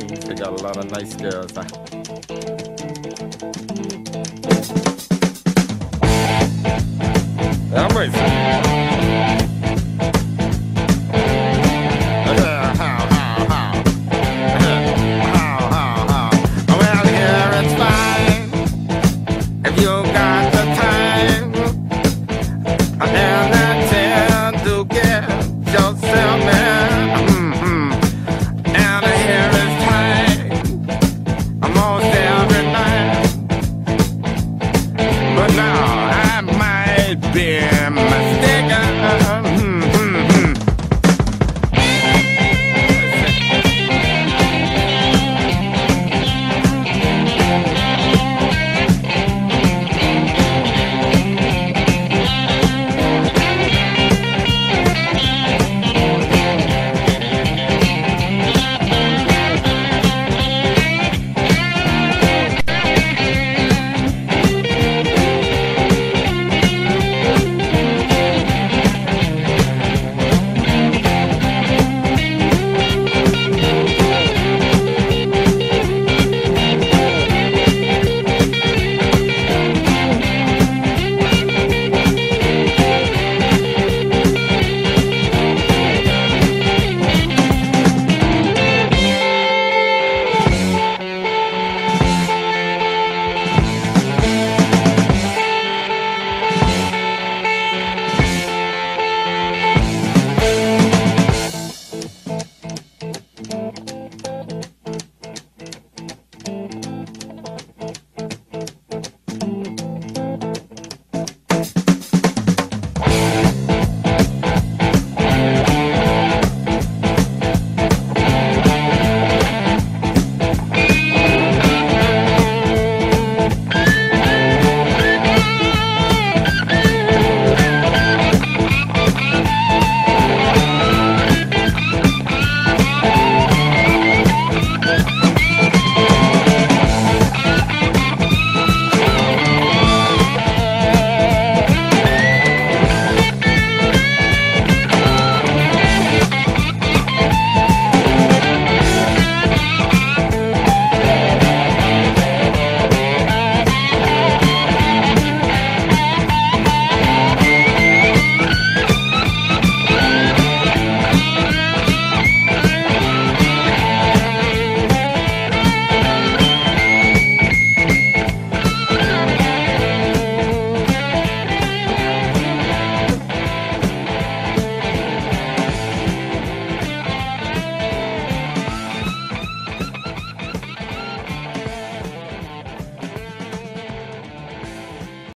They got a lot of nice girls. Huh?